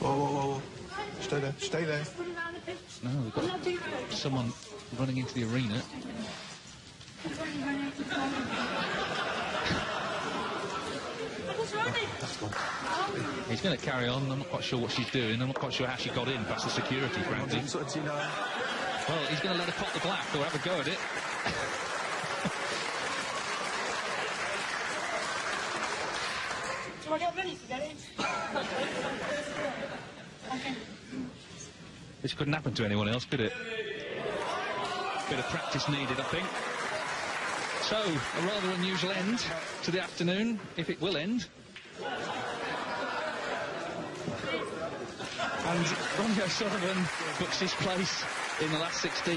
Whoa, whoa, whoa. Stay there, stay there. No, we've got someone running into the arena. He's going to carry on. I'm not quite sure what she's doing. I'm not quite sure how she got in past the security, frankly. Well, he's going to let her pop the black or have a go at it. Do I get ready to get in? Okay. This couldn't happen to anyone else, could it? Bit of practice needed, I think. So, a rather unusual end to the afternoon, if it will end. And Ronnie O'Sullivan books his place in the last 16.